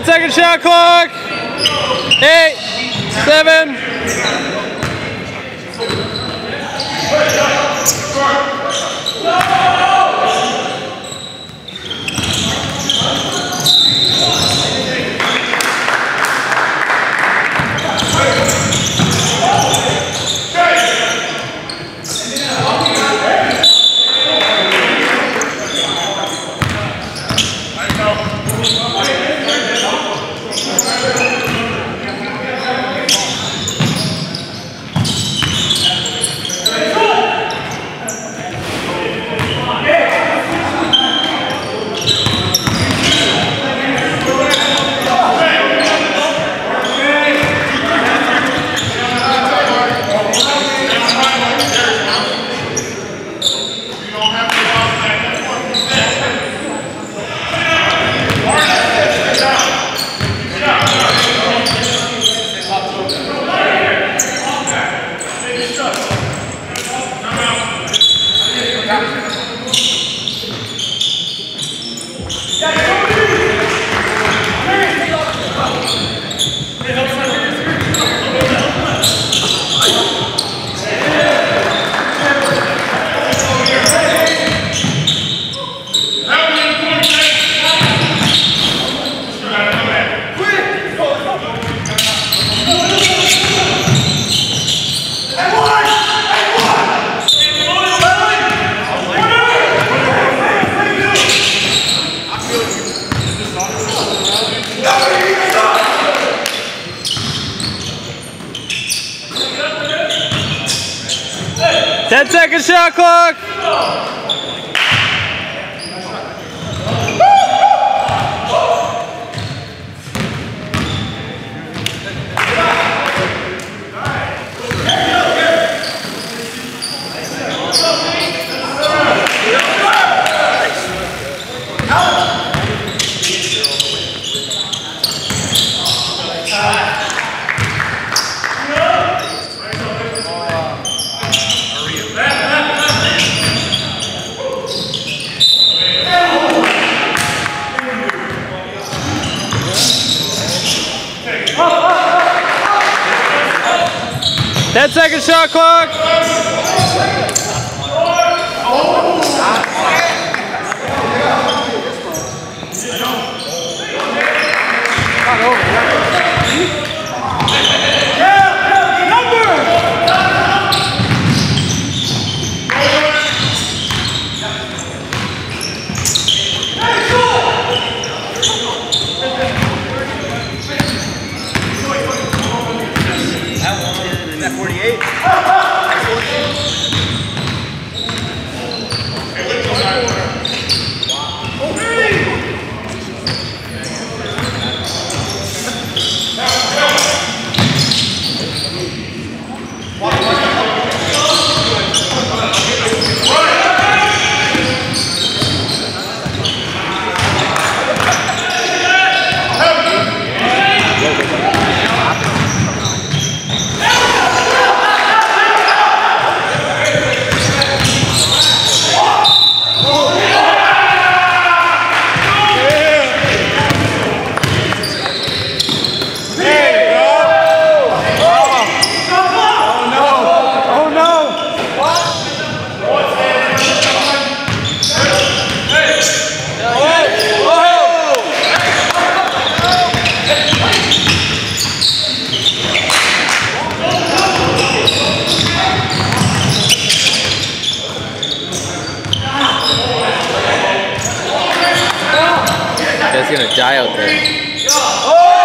second shot clock. Eight, seven. Ten second shot clock. Ten second shot clock. Gonna die out there. Oh!